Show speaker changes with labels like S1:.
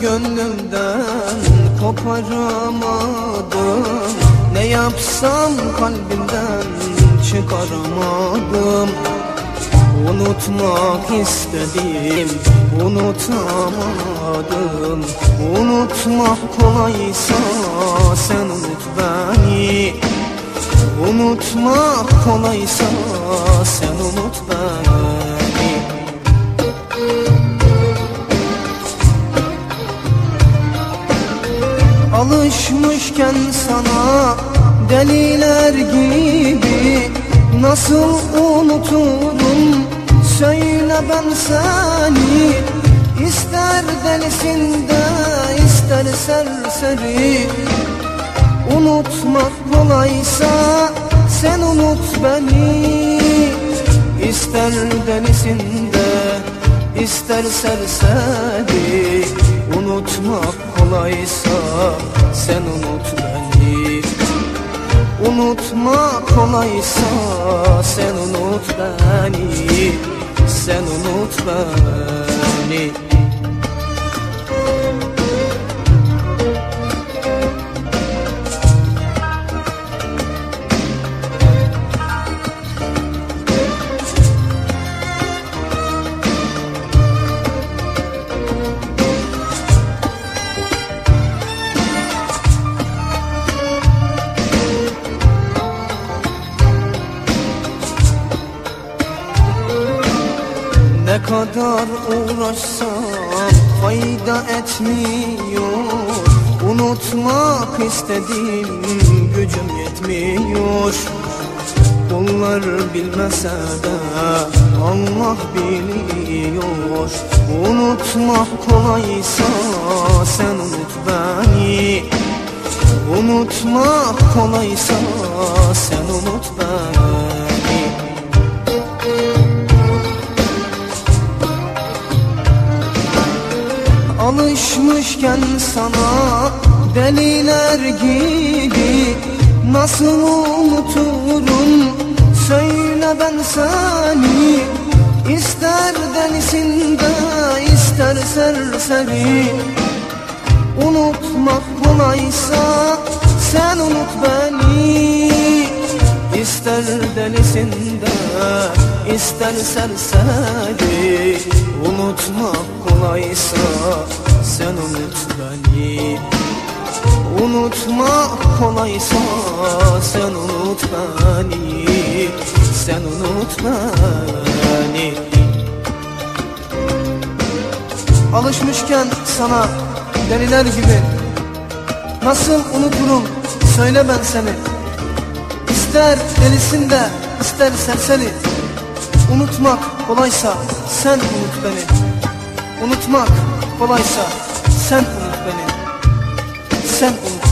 S1: gönlümden koparamadım. Ne yapsam kalbimden çıkaramadım. Unutmak istedim, unutamadım. Unutmak kolaysa sen unut beni. Unutmak kolaysa sen unut Alışmışken sana deliler gibi Nasıl unuturum? Söyle ben seni İster delisinde ister serseri. Unutmak kolaysa sen unut beni. İster delisinde ister serseri. Unutmak kolaysa sen unut beni. Unutma kolaysa sen unut beni. Sen unut beni Ne kadar uğraşsam fayda etmiyor. Unutmak istedim gücüm yetmiyor. Kullar bilmese de Allah biliyor. Unutmak kolaysa sen unut beni. Unutmak kolaysa sen unut beni Alışmışken sana deliler gibi Nasıl unuturum? Söyle ben seni İster delisinde ister serseri. Unutmak kolaysa sen unut beni İster delisinde ister serseri. Unutmak kolaysa sen unut beni. Unutmak kolaysa sen unut beni. Sen unut beni. Alışmışken sana deliler gibi. Nasıl unuturum söyle ben seni İster delisinde ister serseri. Unutmak kolaysa sen unut beni. Unutmak kolaysa sen unut beni. Sen unut